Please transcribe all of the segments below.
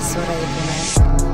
Soraya Gomez.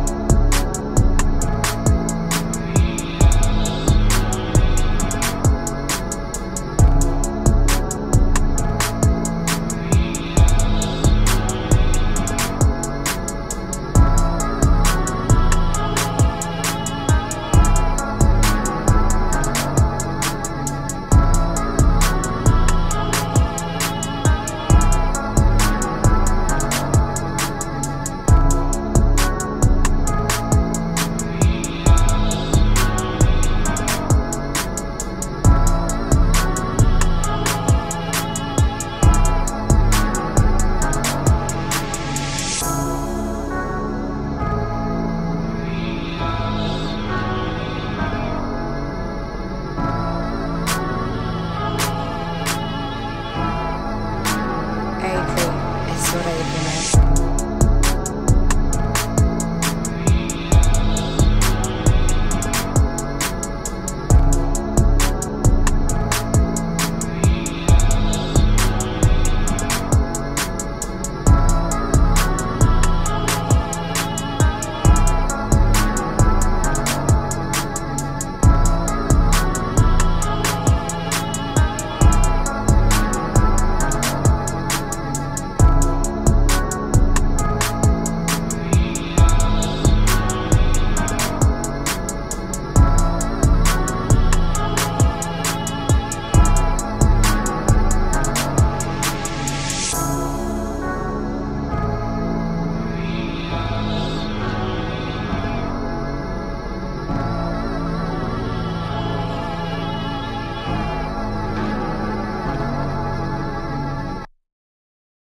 Ahora de comer.